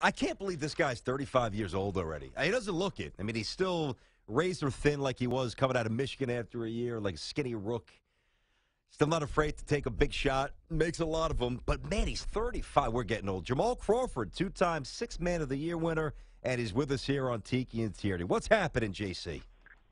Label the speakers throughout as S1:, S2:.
S1: I can't believe this guy's 35 years old already. He doesn't look it. I mean, he's still razor thin like he was coming out of Michigan after a year, like a skinny rook. Still not afraid to take a big shot. Makes a lot of them. But man, he's 35. We're getting old. Jamal Crawford, two-time Six Man of the Year winner, and he's with us here on Tiki and Tierney. What's happening, JC?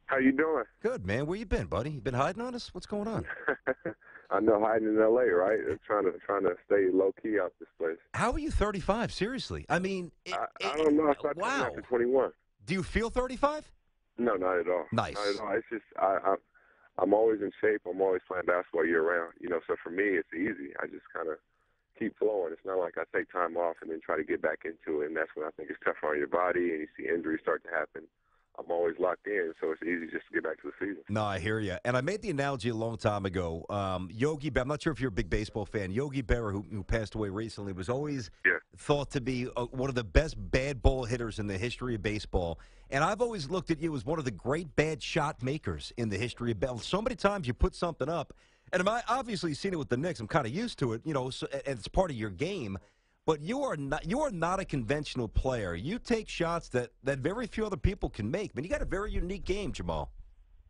S2: How you doing?
S1: Good, man. Where you been, buddy? You been hiding on us? What's going on?
S2: I know hiding in L.A. Right, trying to trying to stay low key out this place.
S1: How are you 35? Seriously, I mean, it,
S2: I, I don't know. I started
S1: wow.
S2: after 21.
S1: Do you feel 35?
S2: No, not at all.
S1: Nice.
S2: Not at all. It's just I, I I'm always in shape. I'm always playing basketball year round. You know, so for me, it's easy. I just kind of keep flowing. It's not like I take time off and then try to get back into it, and that's when I think it's tougher on your body and you see injuries start to happen. I'm always locked in, so it's easy just to get back to the season.
S1: No, I hear you. And I made the analogy a long time ago. Um, Yogi, Berra, I'm not sure if you're a big baseball fan. Yogi Berra, who, who passed away recently, was always
S2: Yeah.
S1: thought to be uh, one of the best bad ball hitters in the history of baseball. And I've always looked at you as one of the great bad shot makers in the history of baseball. So many times you put something up, and I'm obviously seen it with the Knicks. I'm kind of used to it, you know, so, and it's part of your game. But you are not you are not a conventional player. You take shots that, that very few other people can make. Mean, you got a very unique game, Jamal.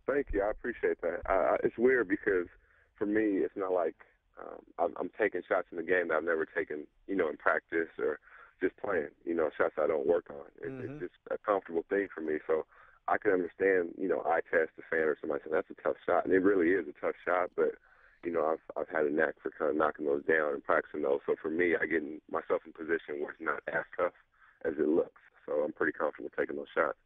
S2: Thank you. I appreciate that. I, I, it's weird because for me, it's not like um, I'm, I'm taking shots in the game that I've never taken, you know, in practice or just playing. You know, shots I don't work on. It,
S1: Mhm.
S2: It's just a comfortable thing for me. So I can understand, you know, I test a fan or somebody saying that's a tough shot, and it really is a tough shot. But I've I've had a knack for kind of knocking those down and practicing those. So for me, I get myself in position where it's not as tough as it looks. So I'm pretty comfortable taking those shots.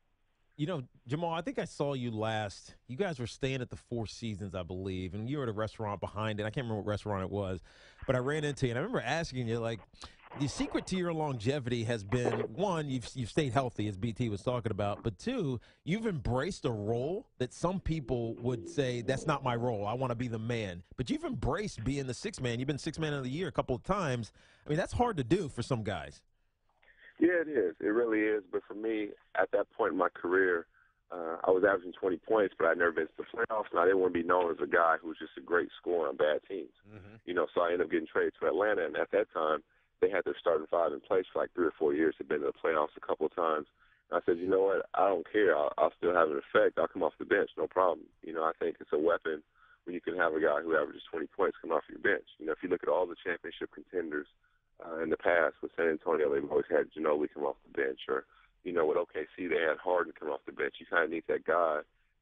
S3: You know, Jamal, I think I saw you last. You guys were staying at the Four Seasons, I believe, and you were at a restaurant behind it. I can't remember what restaurant it was, but I ran into you, and I remember asking you, like, the secret to your longevity has been one, you've you've stayed healthy, as BT was talking about, but two, you've embraced a role that some people would say that's not my role. I want to be the man, but you've embraced being the six man. You've been six man of the year a couple of times. I mean, that's hard to do for some guys.
S2: Yeah, it is. It really is. But for me, at that point in my career, uh, I was averaging 20 points, but I'd never been to the playoffs, and I didn't want to be known as a guy who was just a great scorer on bad teams. You know, so I ended up getting traded to Atlanta, and at that time, they had their starting five in place for like three or four years. Had been to the playoffs a couple of times. And I said, you know what? I don't care. I'll, I'll still have an effect. I'll come off the bench, no problem. You know, I think it's a weapon when you can have a guy who averages 20 points come off your bench. You know, if you look at all the championship contenders uh, in the past with San Antonio, they've always had Ginobili come off the bench, or you know, with OKC, they had Harden come off the bench. You kind of need that guy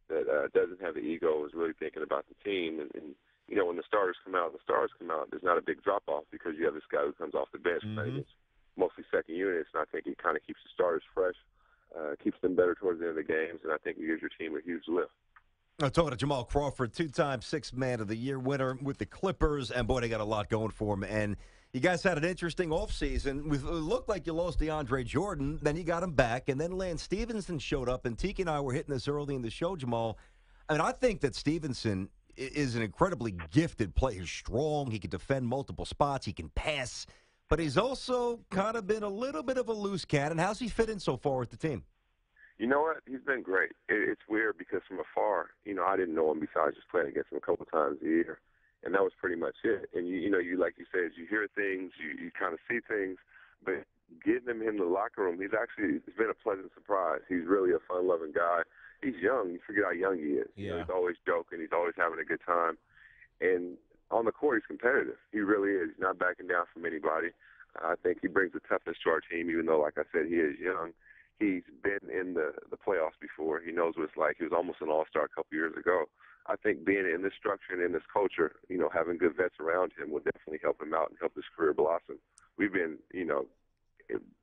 S2: that uh, doesn't have the ego, is really thinking about the team, and, and you know, when the starters come out, and the stars come out. There's not a big drop off because you have this guy who comes off the bench
S3: Mhm.
S2: playing against mostly second units, and I think it kind of keeps the starters fresh, uh, keeps them better towards the end of the games, and I think it gives your team a huge lift.
S1: I'm talking to Jamal Crawford, two-time Six Man of the Year winner with the Clippers, and boy, they got a lot going for him. And you guys had an interesting offseason. With- It looked like you lost DeAndre Jordan, then you got him back, and then Lance Stephenson showed up. And Tiki and I were hitting this early in the show, Jamal. I mean, I think that Stephenson is an incredibly gifted player. He's strong. He can defend multiple spots. He can pass, but he's also kind of been a little bit of a loose cannon. How's he fit in so far with the team?
S2: You know what? He's been great. It's weird because from afar, you know, I didn't know him besides just playing against him a couple times a year, and that was pretty much it. And you, you know, you like you said, you hear things, you, you kind of see things, but getting him in the locker room, he's actually it's been a pleasant surprise. He's really a fun-loving guy. He's young. You forget how young he is. You know, he's always joking. He's always having a good time, and on the court, he's competitive. He really is. He's not backing down from anybody. I think he brings the toughness to our team, even though, like I said, he is young he's been in the the playoffs before. He knows what it's like. He was almost an all star a couple years ago. I think being in this structure and in this culture, you know, having good vets around him will definitely help him out and help his career blossom. We've been, you know,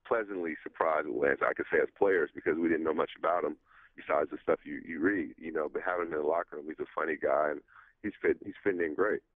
S2: pleasantly surprised with Lance. I could say as players because we didn't know much about him besides the stuff you you read, you know. But having him in the locker room, he's a funny guy and he's fit. He's fitting in great.